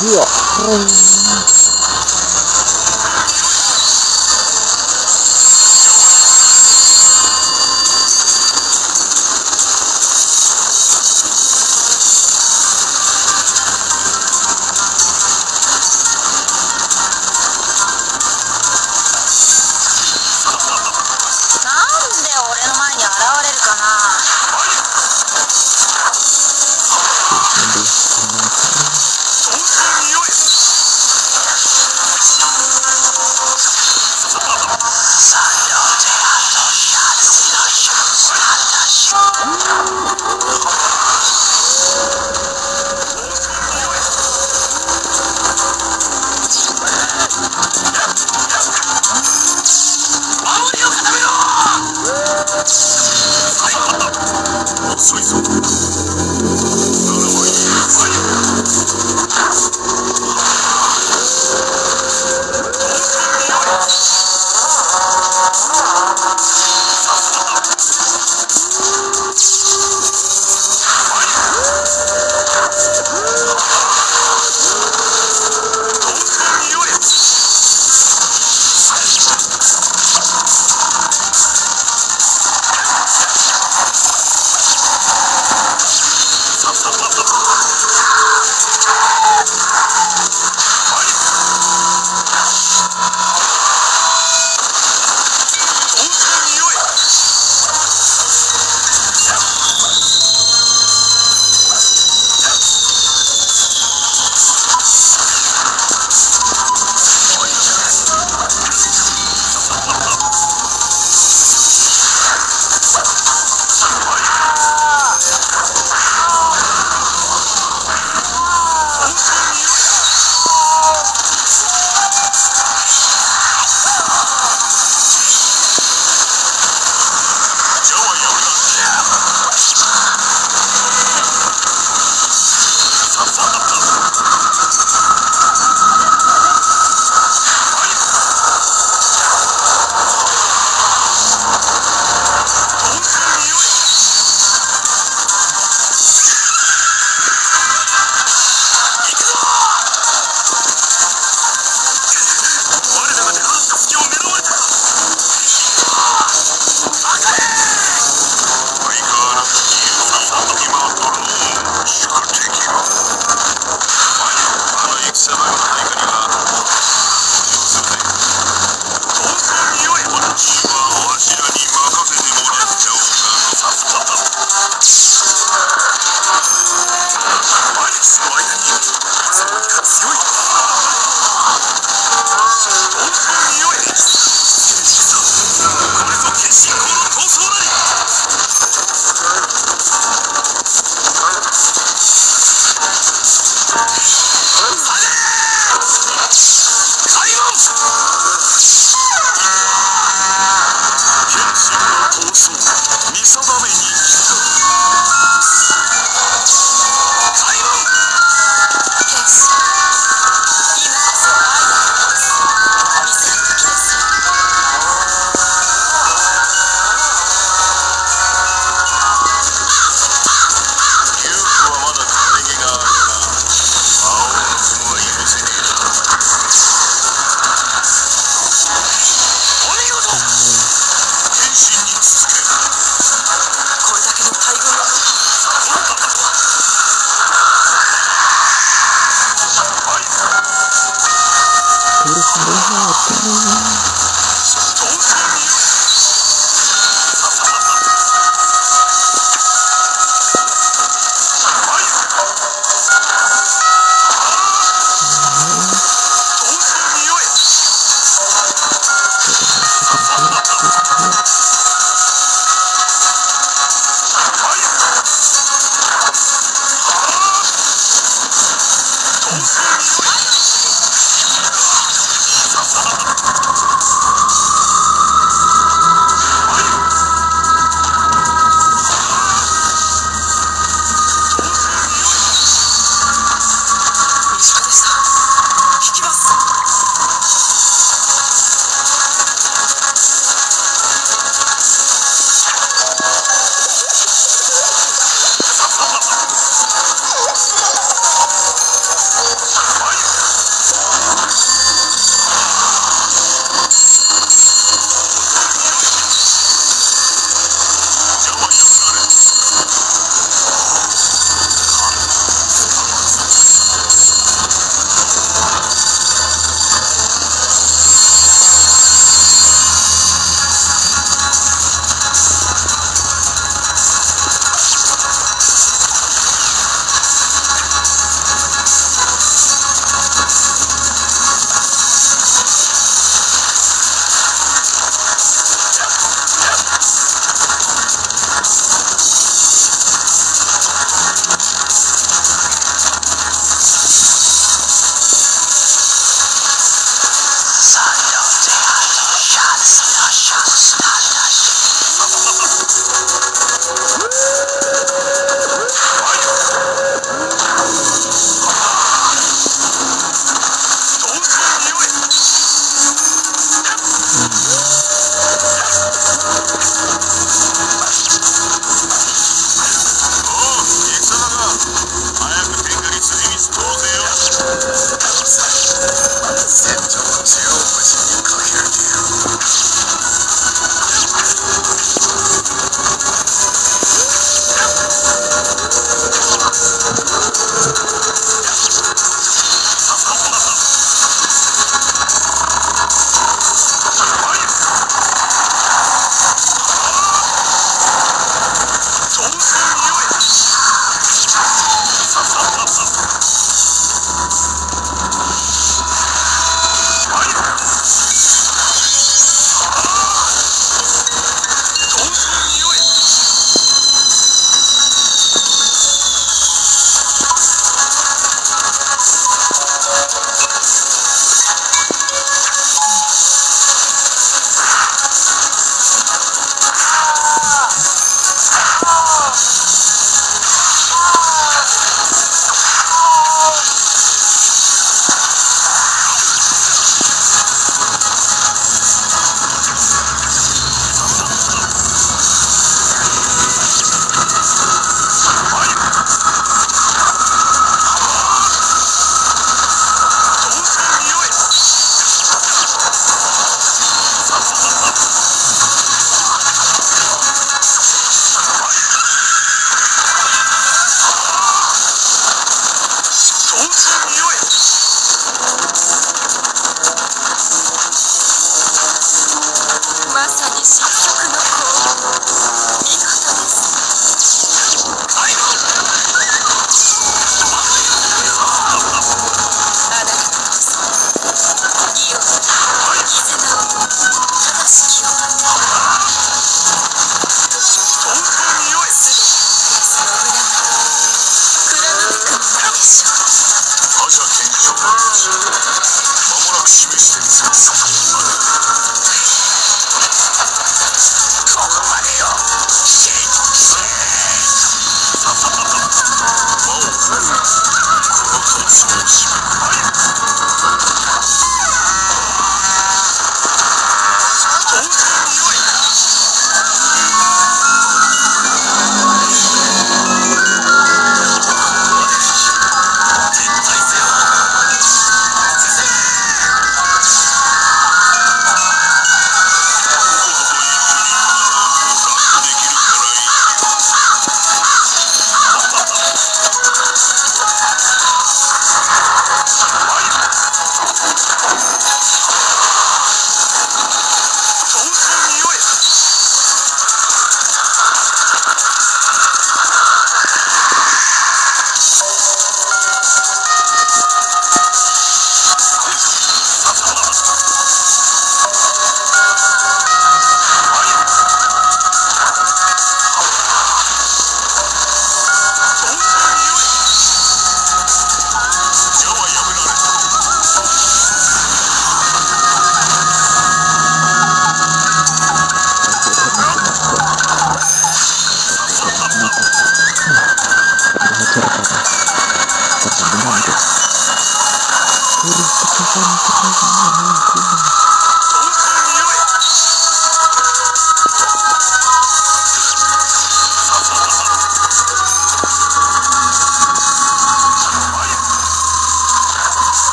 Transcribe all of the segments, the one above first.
tío 見定めに。来たこ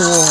魔